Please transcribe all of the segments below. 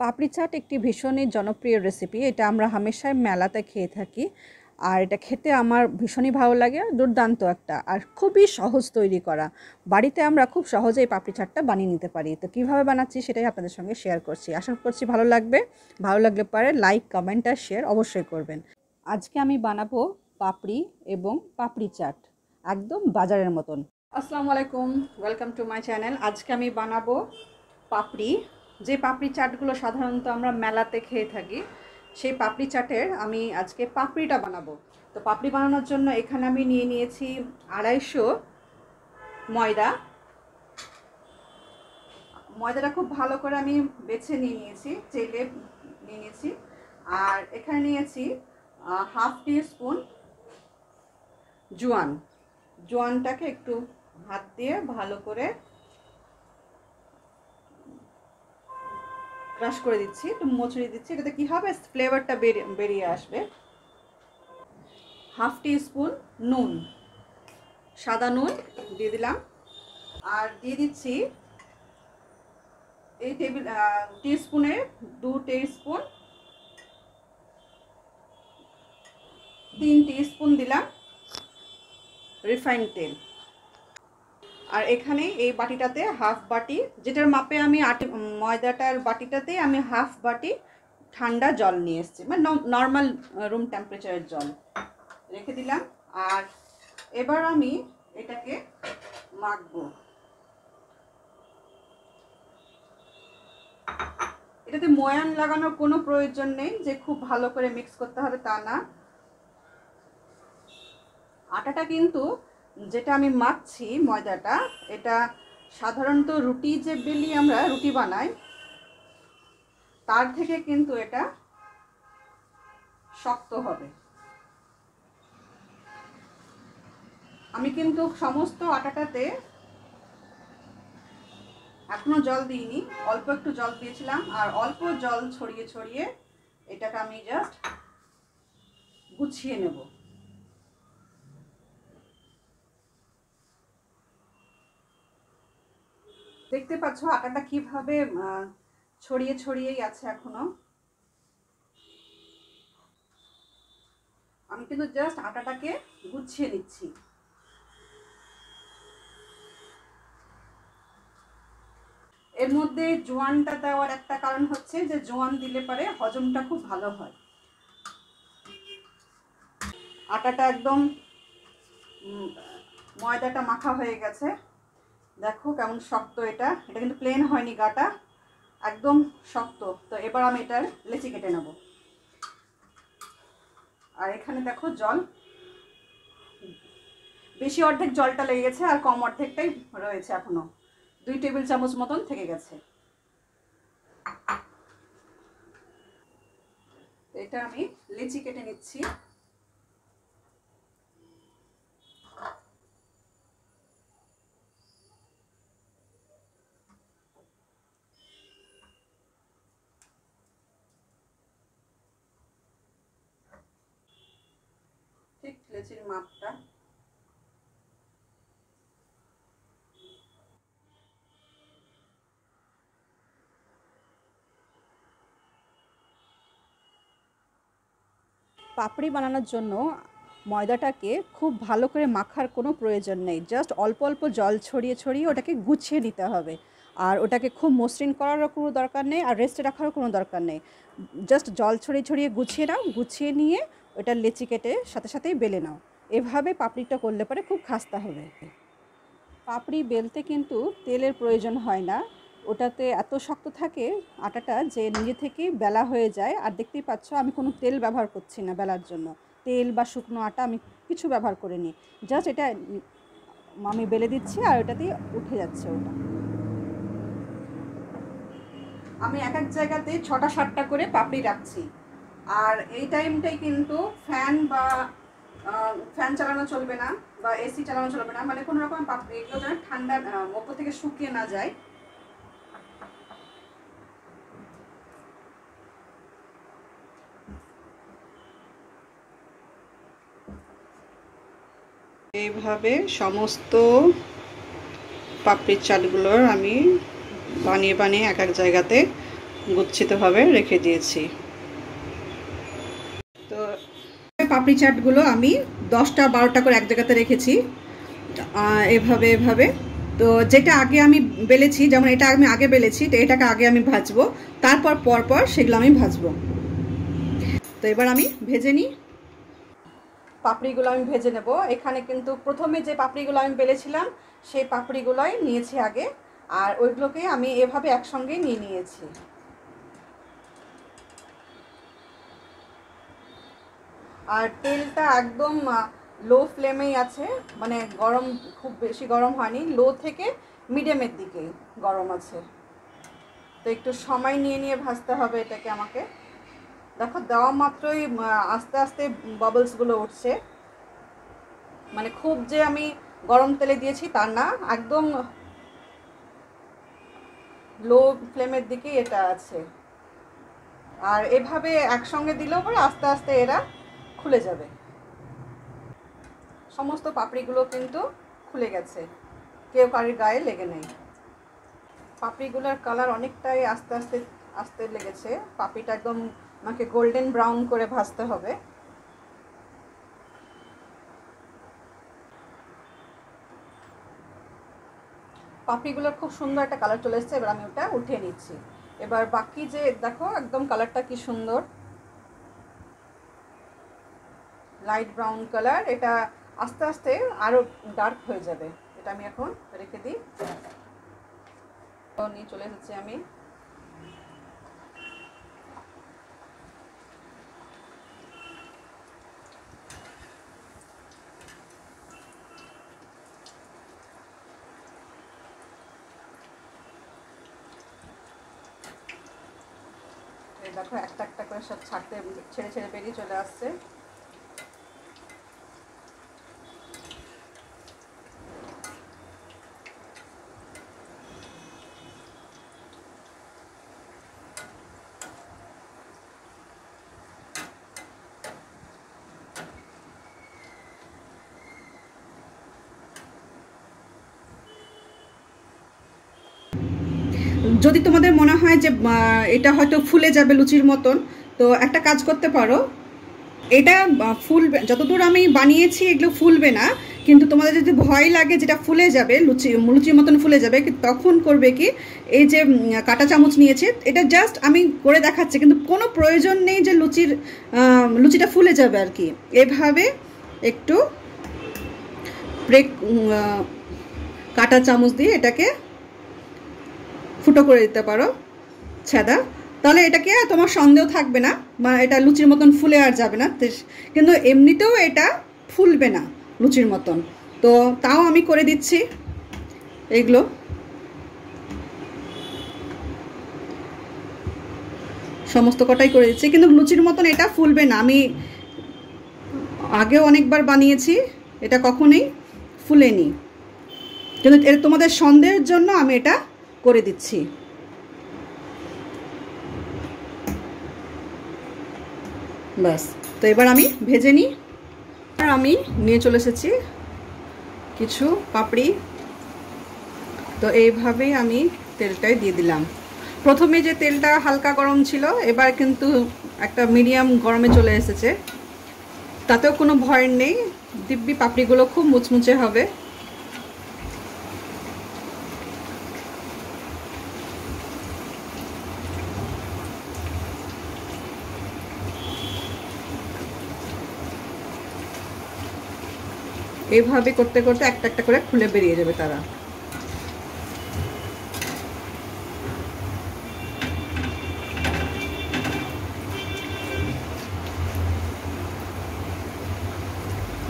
পাপড়ি চাট একটি ভীষণই জনপ্রিয় রেসিপি এটা আমরা হামেশাই মেলাতে খেয়ে থাকি। আর এটা খেতে আমার ভীষণই ভালো লাগে, দুর্দান্ত একটা, আর খুবই সহজ তৈরি করা। বাড়িতে আমরা খুব সহজেই পাপড়ি চাটটা বানিয়ে নিতে পারি। তো কীভাবে বানাচ্ছি সেটাই আপনাদের সঙ্গে শেয়ার করছি। আশা করছি ভালো লাগবে। ভালো লাগলে পারে লাইক কমেন্ট আর শেয়ার অবশ্যই করবেন। আজকে আমি বানাবো পাপড়ি এবং পাপড়ি চাট, একদম বাজারের মতন। আসসালামু আলাইকুম ওয়েলকাম টু মাই চ্যানেল আজকে আমি বানাবো পাপড়ি যে পাপড়ি চাটগুলো সাধারণত আমরা মেলাতে খেয়ে থাকি, সেই পাপড়ি চাটের আমি আজকে পাপড়িটা বানাবো। তো পাপড়ি বানানোর জন্য এখানে আমি নিয়ে নিয়েছি আড়াইশো ময়দা। ময়দাটা খুব ভালো করে আমি বেছে নিয়ে নিয়েছি চেলে নিয়ে নিয়েছি। আর এখানে নিয়েছি হাফ টি স্পুন জোয়ান। জোয়ানটাকে একটু হাত দিয়ে ভালো করে ক্রাশ করে দিচ্ছি, একটু মোচড়ি দিচ্ছি, এটাতে কী হবে? ফ্লেভারটা বেরিয়ে বেরিয়ে আসবে। হাফ টি স্পুন নুন, সাদা নুন দিয়ে দিলাম। আর দিয়ে দিচ্ছি এই টেবিল টি স্পুনে দু টি স্পুন তিন টি স্পুন দিলাম রিফাইন তেল। আর এখানে এই বাটিটাতে হাফ বাটি, যেটার মাপে আমি আটি, ময়দাটার বাটিটাতে আমি হাফ বাটি ঠান্ডা জল নিয়ে এসেছি মানে নর্মাল রুম টেম্পারেচারের জল। রেখে দিলাম, আর এবার আমি এটাকে মাখবো। এটাতে ময়ান লাগানোর কোনো প্রয়োজন নেই, যে খুব ভালো করে মিক্স করতে হবে তা না। আটাটা কিন্তু যেটা আমি মাখছি ময়দাটা, এটা সাধারণত রুটি যে বেলি আমরা রুটি বানাই, তার থেকে কিন্তু এটা শক্ত হবে। আমি কিন্তু সমস্ত আটাটাতে এখনও জল দিইনি, অল্প একটু জল দিয়েছিলাম আর অল্প জল ছড়িয়ে ছড়িয়ে এটাকে আমি জাস্ট গুছিয়ে নেব। দেখতে পাচ্ছ আটাটা কীভাবে ছড়িয়ে ছড়িয়েই আছে এখনও। আমি কিন্তু জাস্ট আটাটাকে গুছিয়ে নিচ্ছি। এর মধ্যে জোয়ানটা দেওয়ার একটা কারণ হচ্ছে যে, জোয়ান দিলে পারে হজমটা খুব ভালো হয়। আটাটা একদম ময়দাটা মাখা হয়ে গেছে। দেখো কেমন শক্ত এটা। এটা কিন্তু প্লেন হয়নি গাটা, একদম শক্ত। তো এবার আমি এটার লেচি কেটে নেব। আর এখানে দেখো জল। বেশি অর্ধেক জলটা লেগে গেছে আর কম অর্ধেকটাই রয়েছে এখনও। দুই টেবিল চামচ মতন থেকে গেছে। এটা আমি লেচি কেটে নিচ্ছি। লেচির মাপটা। পাপড়ি বানানোর জন্য ময়দাটাকে খুব ভালো করে মাখার কোনো প্রয়োজন নেই। জাস্ট অল্প অল্প জল ছড়িয়ে ছড়িয়ে ওটাকে গুছিয়ে নিতে হবে। আর ওটাকে খুব মসৃণ করারও কোনো দরকার নেই আর রেস্টে রাখারও কোনো দরকার নেই। জাস্ট জল ছড়িয়ে ছড়িয়ে গুছিয়ে নাও, গুছিয়ে নিয়ে ওটা লেচি কেটে সাথে সাথেই বেলে নাও। এভাবে পাপড়িটা করলে পরে খুব খাস্তা হবে। পাপড়ি বেলতে কিন্তু তেলের প্রয়োজন হয় না। ওটাতে এত শক্ত থাকে আটাটা যে নিজে থেকেই বেলা হয়ে যায়। আর দেখতেই পাচ্ছ, আমি কোনো তেল ব্যবহার করছি না বেলার জন্য। তেল বা শুকনো আটা আমি কিছু ব্যবহার করিনি। জাস্ট এটা আমি বেলে দিচ্ছি আর ওটাতেই উঠে যাচ্ছে ওটা। আমি এক এক জায়গাতে ছটা সাতটা করে পাপড়ি রাখছি। আর এই টাইমটাই কিন্তু ফ্যান বা ফ্যান চালানো চলবে না বা এসি চালানো চলবে না। মানে কোনো রকম এগুলো যেন ঠান্ডা ওপর থেকে শুকিয়ে না যায়। এইভাবে সমস্ত পাপড়ির চালগুলোর আমি বানিয়ে বানিয়ে এক এক জায়গাতে গুচ্ছিতভাবে রেখে দিয়েছি তো পাপড়ি চাটগুলো আমি দশটা বারোটা করে এক জায়গাতে রেখেছি। এভাবে এভাবে। তো যেটা আগে আমি বেলেছি, যেমন এটা আমি আগে বেলেছি, তো এটাকে আগে আমি ভাজবো। তারপর, পর পর সেগুলো আমি ভাজবো। তো এবার আমি ভেজে নিই। পাপড়িগুলো আমি ভেজে নেব। এখানে কিন্তু প্রথমে যে পাপড়িগুলো আমি বেলেছিলাম, সেই পাপড়িগুলোই নিয়েছি আগে। আর ওইগুলোকে আমি এভাবে একসঙ্গে নিয়ে নিয়েছি। আর তেলটা একদম লো ফ্লেমেই আছে। মানে গরম, খুব বেশি গরম হয়নি লো থেকে মিডিয়ামের দিকে গরম আছে। তো একটু সময় নিয়ে নিয়ে ভাজতে হবে এটাকে আমাকে। দেখো, দেওয়া মাত্রই আস্তে আস্তে বাবলসগুলো উঠছে। মানে খুব যে আমি গরম তেলে দিয়েছি তা না, একদম লো ফ্লেমের দিকে এটা আছে। আর এভাবে একসঙ্গে দিলেও পরে আস্তে আস্তে এরা খুলে যাবে। সমস্ত পাপড়িগুলো কিন্তু খুলে গেছে। কেউ কারির গায়ে লেগে নেই। পাপড়িগুলোর কালার অনেকটাই আস্তে আস্তে আস্তে লেগেছে। পাপড়িটা একদম আমাকে গোল্ডেন ব্রাউন করে ভাজতে হবে। পাপড়িগুলোর খুব সুন্দর একটা কালার চলে এসছে। এবার আমি ওটা উঠিয়ে নিচ্ছি। এবার বাকি যে, দেখো, একদম কালারটা কি সুন্দর। লাইট ব্রাউন কালার, এটা আস্তে আস্তে আরও ডার্ক হয়ে যাবে। এটা আমি এখন রেখে দিই। নিয়ে চলে এসেছি আমি। দেখো, একটা একটা করে সব ছাড়তে, ছেড়ে ছেড়ে বেরিয়ে চলে আসছে। যদি তোমাদের মনে হয় যে এটা হয়তো ফুলে যাবে লুচির মতন, তো একটা কাজ করতে পারো। এটা ফুলবে, যতদূর আমি বানিয়েছি এগুলো ফুলবে না, কিন্তু তোমাদের যদি ভয় লাগে যেটা ফুলে যাবে, লুচি, লুচির মতন ফুলে যাবে তখন করবে কি, এই যে কাটা চামচ নিয়েছে, এটা জাস্ট আমি করে দেখাচ্ছি, কিন্তু কোনো প্রয়োজন নেই যে লুচির লুচিটা ফুলে যাবে আর কি। এভাবে একটু ব্রেক কাটা চামচ দিয়ে এটাকে ফুটো করে দিতে পারো ছেদা। তাহলে এটাকে তোমার সন্দেহ থাকবে না মানে এটা লুচির মতন ফুলে আর যাবে না। কিন্তু এমনিতেও এটা ফুলবে না লুচির মতন। তো তাও আমি করে দিচ্ছি এগুলো। সমস্ত কটাই করে দিচ্ছি, কিন্তু লুচির মতন এটা ফুলবে না। আমি আগেও অনেকবার বানিয়েছি, এটা কখনোই ফুলেনি। কিন্তু তোমাদের সন্দেহের জন্য আমি এটা করে দিচ্ছি। ব্যাস, তো এবার আমি ভেজে নিই। আর আমি নিয়ে চলে এসেছি কিছু পাপড়ি। তো এইভাবেই আমি তেলটাই দিয়ে দিলাম। প্রথমে যে তেলটা হালকা গরম ছিল, এবার কিন্তু একটা মিডিয়াম গরমে চলে এসেছে। তাতেও কোনো ভয় নেই। দিব্যি পাপড়িগুলো খুব মুচমুচে হবে। এইভাবে করতে করতে একটা একটা করে খুলে বেরিয়ে যাবে তারা।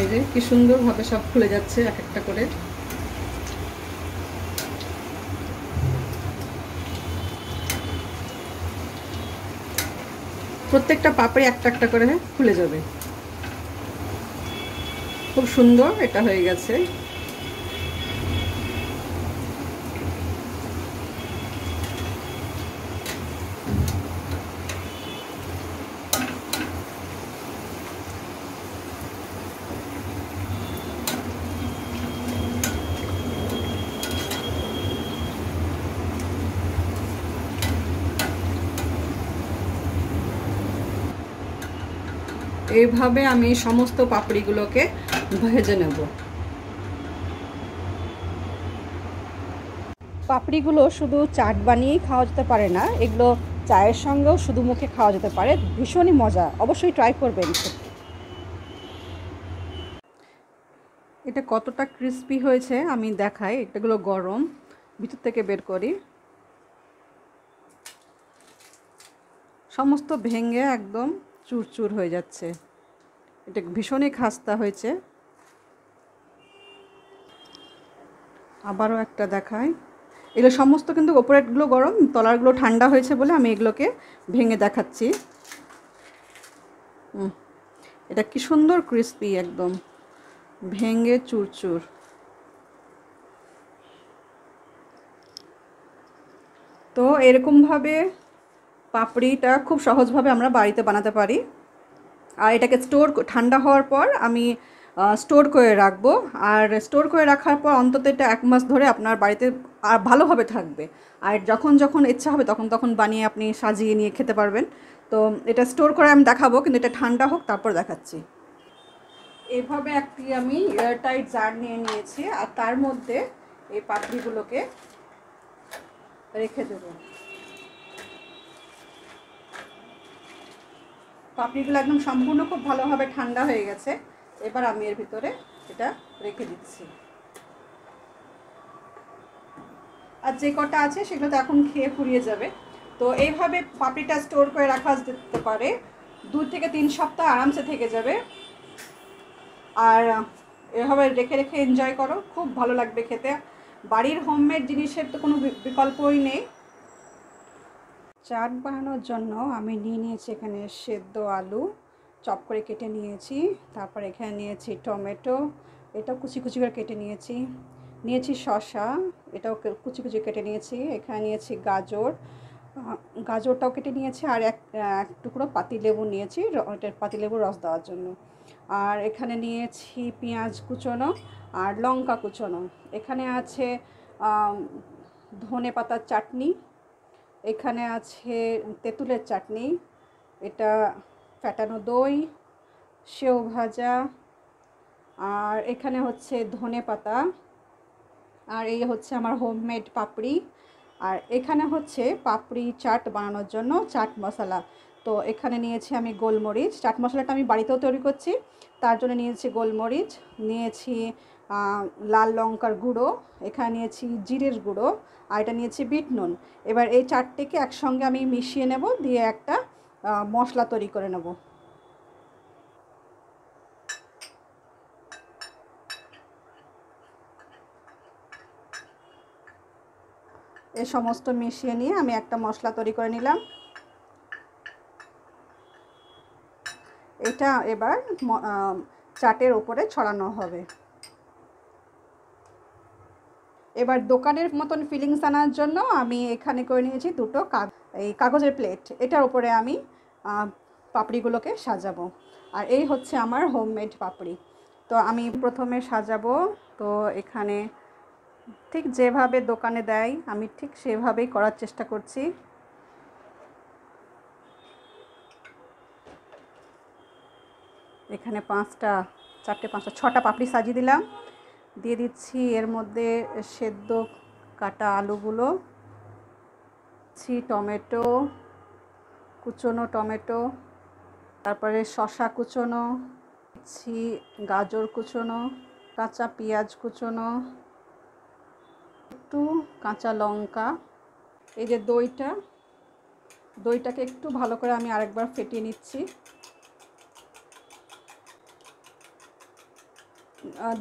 এই যে কি সুন্দরভাবে সব খুলে যাচ্ছে এক একটা করে। প্রত্যেকটা পাপড়ি একটা একটা করে খুলে যাবে। খুব সুন্দর এটা হয়ে গেছে। এইভাবে আমি সমস্ত পাপড়িগুলোকে ভেজে নেব। পাপড়িগুলো শুধু চাট বানিয়েই খাওয়া যেতে পারে না, এগুলো চায়ের সঙ্গেও শুধু মুখে খাওয়া যেতে পারে, ভীষণই মজা, অবশ্যই ট্রাই করবেন। এটা কতটা ক্রিস্পি হয়েছে আমি দেখাই এটাগুলো গরম, ভিতর থেকে বের করি। সমস্ত ভেঙে একদম চুরচুর হয়ে যাচ্ছে। এটা ভীষণই খাস্তা হয়েছে। আবারও একটা দেখায় এগুলো সমস্ত কিন্তু ওপরেরগুলো গরম, তলারগুলো ঠান্ডা হয়েছে বলে আমি এগুলোকে ভেঙে দেখাচ্ছি। এটা কি সুন্দর ক্রিস্পি একদম। ভেঙে চুরচুর। তো এরকমভাবে পাপড়িটা খুব সহজভাবে আমরা বাড়িতে বানাতে পারি। আর এটাকে স্টোর ঠান্ডা হওয়ার পর আমি স্টোর করে রাখব। আর স্টোর করে রাখার পর অন্তত এটা এক মাস ধরে আপনার বাড়িতে আর ভালোভাবে থাকবে। আর যখন যখন ইচ্ছা হবে তখন তখন বানিয়ে আপনি সাজিয়ে নিয়ে খেতে পারবেন। তো এটা স্টোর করে আমি দেখাবো, কিন্তু এটা ঠান্ডা হোক, তারপর দেখাচ্ছি। এভাবে একটি আমি এয়ারটাইট জার নিয়ে নিয়েছি, আর তার মধ্যে এই পাপড়িগুলোকে রেখে দেব। পাপড়িগুলো একদম সম্পূর্ণ খুব ভালোভাবে ঠান্ডা হয়ে গেছে। এবার আমি এর ভিতরে এটা রেখে দিচ্ছি। আর যে কটা আছে সেগুলো তো এখন খেয়ে ফুরিয়ে যাবে। তো এইভাবে পাপড়িটা স্টোর করে রাখা যেতে পারে। দু থেকে তিন সপ্তাহ আরামসে থেকে যাবে। আর এভাবে রেখে রেখে এনজয় করো, খুব ভালো লাগবে খেতে। বাড়ির হোমমেড জিনিসের তো কোনো বিকল্পই নেই। চাট বানানোর জন্য আমি নিয়ে নিয়েছি এখানে সেদ্ধ আলু। চপ করে কেটে নিয়েছি। তারপর এখানে নিয়েছি টমেটো, এটাও কুচি কুচি করে কেটে নিয়েছি। নিয়েছি শসা, এটাও কুচি কুচি কেটে নিয়েছি। এখানে নিয়েছি গাজর গাজরটাও কেটে নিয়েছি আর এক এক টুকরো পাতিলেবু নিয়েছি ওটার পাতিলেবুর রস দেওয়ার জন্য। আর এখানে নিয়েছি পেঁয়াজ কুচোনো আর লঙ্কা কুচোনো। এখানে আছে ধনে পাতার চাটনি। এখানে আছে তেঁতুলের চাটনি। এটা ফ্যাটানো দই, সেও ভাজা, আর এখানে হচ্ছে ধনে পাতা, আর এই হচ্ছে আমার হোমমেড পাপড়ি। আর এখানে হচ্ছে পাপড়ি চাট বানানোর জন্য চাট মশলা। তো এখানে নিয়েছি আমি গোলমরিচ। চাট মশলাটা আমি বাড়িতেও তৈরি করছি, তার জন্য নিয়েছি গোলমরিচ, নিয়েছি লাল লঙ্কার গুঁড়ো, এখানে নিয়েছি জিরের গুঁড়ো, আর এটা নিয়েছি বিট নুন। এবার এই চারটিকে একসঙ্গে আমি মিশিয়ে নেব, দিয়ে একটা মশলা তৈরি করে নেব। এ সমস্ত মিশিয়ে নিয়ে আমি একটা মশলা তৈরি করে নিলাম। এটা এবার চাটের ওপরে ছড়ানো হবে। এবার দোকানের মতন ফিলিংস আনার জন্য আমি এখানে করে নিয়েছি দুটো এই কাগজের প্লেট। এটার উপরে আমি পাপড়িগুলোকে সাজাবো। আর এই হচ্ছে আমার হোমমেড পাপড়ি। তো আমি প্রথমে সাজাবো। তো এখানে ঠিক যেভাবে দোকানে দেয়, আমি ঠিক সেভাবেই করার চেষ্টা করছি। এখানে পাঁচটা, চারটে, পাঁচটা, ছটা পাপড়ি সাজিয়ে দিলাম। দিয়ে দিচ্ছি এর মধ্যে সেদ্ধ কাটা আলুগুলো, ছি টমেটো, কুচনো টমেটো, তারপরে শশা কুচনো, ছি গাজর কুচনো, কাঁচা পেঁয়াজ কুচনো, একটু কাঁচা লঙ্কা, এই যে দইটা, দইটাকে একটু ভালো করে আমি আরেকবার ফেটিয়ে নিচ্ছি।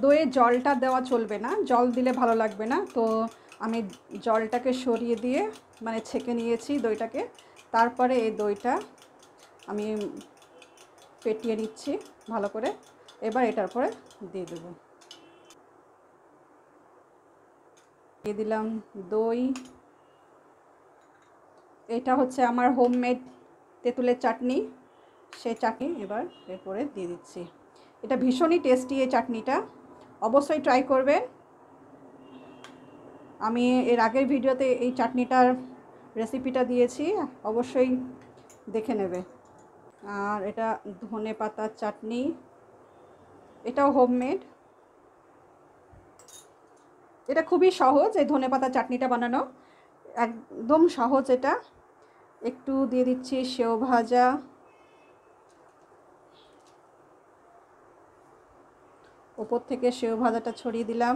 দইয়ে জলটা দেওয়া চলবে না। জল দিলে ভালো লাগবে না। তো আমি জলটাকে সরিয়ে দিয়ে মানে ছেঁকে নিয়েছি দইটাকে। তারপরে এই দইটা আমি পেটিয়ে নিচ্ছি ভালো করে। এবার এটার পরে দিয়ে দেব। দিয়ে দিলাম দই। এটা হচ্ছে আমার হোমমেড তেঁতুলের চাটনি। সেই চাটনি এবার এরপরে দিয়ে দিচ্ছি। এটা ভীষণই টেস্টি এই চাটনিটা। অবশ্যই ট্রাই করবেন। আমি এর আগের ভিডিওতে এই চাটনিটার রেসিপিটা দিয়েছি, অবশ্যই দেখে নেবে। আর এটা ধনে পাতার চাটনি। এটাও হোমমেড এটা খুবই সহজ, এই ধনে পাতার চাটনিটা বানানো। একদম সহজ এটা। একটু দিয়ে দিচ্ছি সেও ভাজা। ওপর থেকে সেও ভাজাটা ছড়িয়ে দিলাম।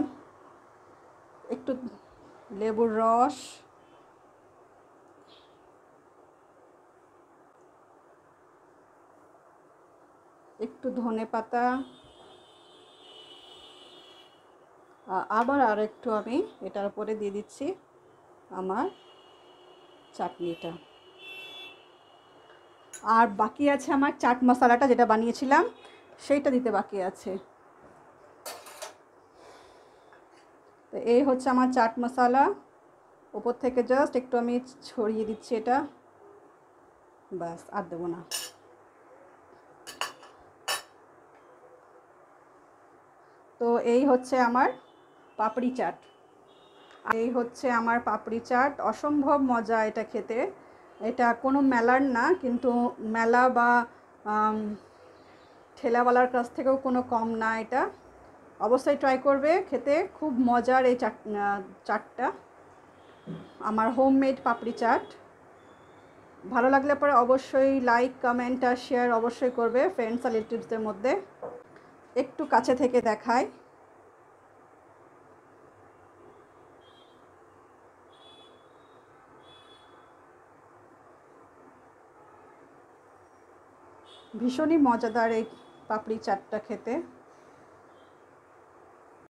একটু লেবুর রস। একটু ধনে পাতা। আবার আর একটু আমি এটার উপরে দিয়ে দিচ্ছি আমার চাটনিটা। আর বাকি আছে আমার চাট মশলাটা যেটা বানিয়েছিলাম, সেইটা দিতে বাকি আছে। তো এই হচ্ছে আমার চাট মশলা। ওপর থেকে জাস্ট একটু আমি ছড়িয়ে দিচ্ছি এটা। ব্যাস, আর দেবো না। তো এই হচ্ছে আমার পাপড়ি চাট। এই হচ্ছে আমার পাপড়ি চাট। অসম্ভব মজা এটা খেতে। এটা কোনো মেলার না, কিন্তু মেলা বা ঠেলাওয়ালার কাছ থেকেও কোনো কম না এটা। অবশ্যই ট্রাই করবে খেতে। খুব মজার এই চাট চাটটা। আমার হোমমেড পাপড়ি চাট। ভালো লাগলে পরে অবশ্যই লাইক কমেন্ট আর শেয়ার অবশ্যই করবে ফ্রেন্ডস আর রিলেটিভসদের মধ্যে। একটু কাছে থেকে দেখায়। ভীষণই মজাদার এই পাপড়ি চাটটা খেতে।